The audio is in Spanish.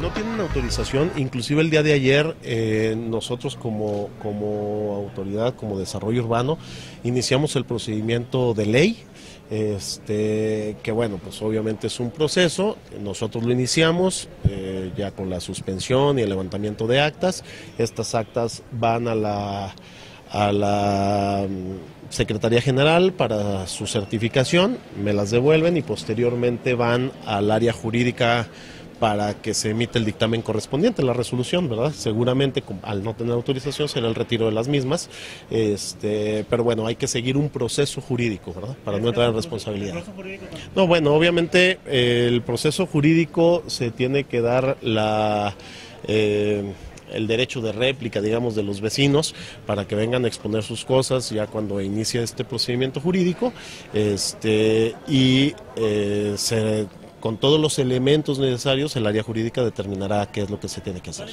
No tienen autorización, inclusive el día de ayer eh, nosotros como, como autoridad, como desarrollo urbano, iniciamos el procedimiento de ley, este, que bueno, pues obviamente es un proceso, nosotros lo iniciamos eh, ya con la suspensión y el levantamiento de actas, estas actas van a la, a la mm, Secretaría General para su certificación, me las devuelven y posteriormente van al área jurídica para que se emita el dictamen correspondiente, la resolución, ¿verdad? Seguramente al no tener autorización será el retiro de las mismas, este, pero bueno, hay que seguir un proceso jurídico, ¿verdad? Para no entrar en responsabilidad. No, bueno, obviamente el proceso jurídico se tiene que dar la... Eh, el derecho de réplica, digamos, de los vecinos para que vengan a exponer sus cosas ya cuando inicia este procedimiento jurídico este, y eh, se con todos los elementos necesarios, el área jurídica determinará qué es lo que se tiene que hacer.